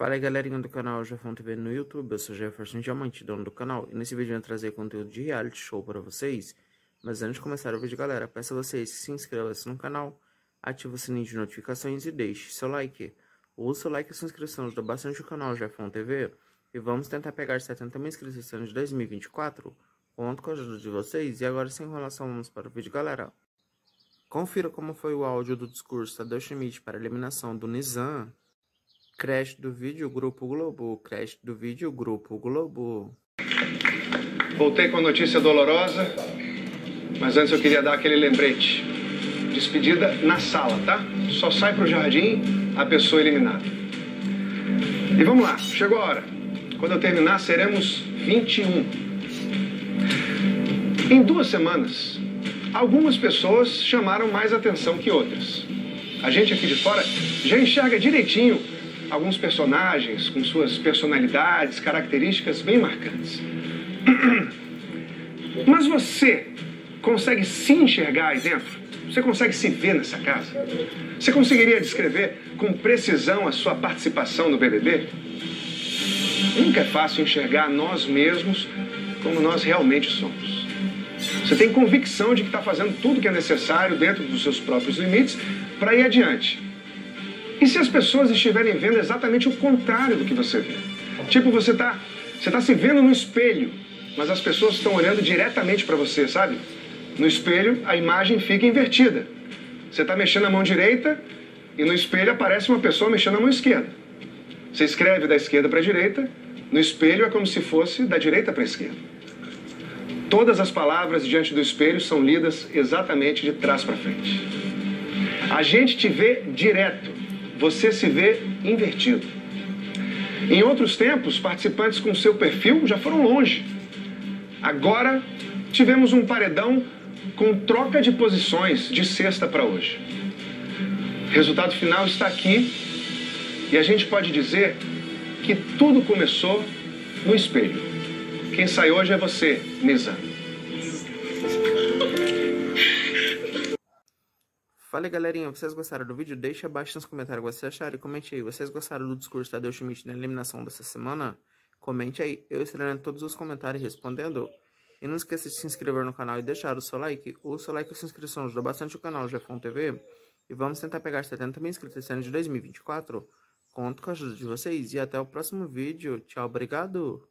Fala aí galerinha do canal Jefão TV no YouTube, eu sou Jefferson Diamante, dono do canal, e nesse vídeo eu vou trazer conteúdo de reality show para vocês. Mas antes de começar o vídeo galera, peço a vocês que se inscrevam no canal, ative o sininho de notificações e deixe seu like. O seu like e sua inscrição ajuda bastante o canal Jefão TV, e vamos tentar pegar 70 mil inscritos esse ano de 2024. Conto com a ajuda de vocês, e agora sem enrolação vamos para o vídeo galera. Confira como foi o áudio do discurso Tadeu Schmidt para a eliminação do Nizam Crash do vídeo Grupo Globo. Crash do vídeo Grupo Globo. Voltei com a notícia dolorosa, mas antes eu queria dar aquele lembrete. Despedida na sala, tá? Só sai pro jardim a pessoa eliminada. E vamos lá, chegou a hora. Quando eu terminar, seremos 21. Em duas semanas, algumas pessoas chamaram mais atenção que outras. A gente aqui de fora já enxerga direitinho alguns personagens com suas personalidades, características bem marcantes. Mas você consegue se enxergar aí dentro? Você consegue se ver nessa casa? Você conseguiria descrever com precisão a sua participação no BBB? Nunca é fácil enxergar nós mesmos como nós realmente somos. Você tem convicção de que está fazendo tudo o que é necessário dentro dos seus próprios limites para ir adiante. E se as pessoas estiverem vendo exatamente o contrário do que você vê? Tipo, você está você tá se vendo no espelho, mas as pessoas estão olhando diretamente para você, sabe? No espelho, a imagem fica invertida. Você está mexendo a mão direita e no espelho aparece uma pessoa mexendo a mão esquerda. Você escreve da esquerda para a direita, no espelho é como se fosse da direita para a esquerda. Todas as palavras diante do espelho são lidas exatamente de trás para frente. A gente te vê direto, você se vê invertido. Em outros tempos, participantes com seu perfil já foram longe. Agora, tivemos um paredão com troca de posições de sexta para hoje. O resultado final está aqui e a gente pode dizer que tudo começou no espelho. Quem sai hoje é você, Nisa. Fala aí, galerinha, vocês gostaram do vídeo? Deixa abaixo nos comentários o que vocês acharam e comente aí. Vocês gostaram do discurso da Deu Schmidt na eliminação dessa semana? Comente aí, eu estarei lendo todos os comentários respondendo. E não esqueça de se inscrever no canal e deixar o seu like. O seu like e sua inscrição ajudam bastante o canal Jefão TV. E vamos tentar pegar 70 mil inscritos esse ano de 2024. Conto com a ajuda de vocês e até o próximo vídeo. Tchau, obrigado!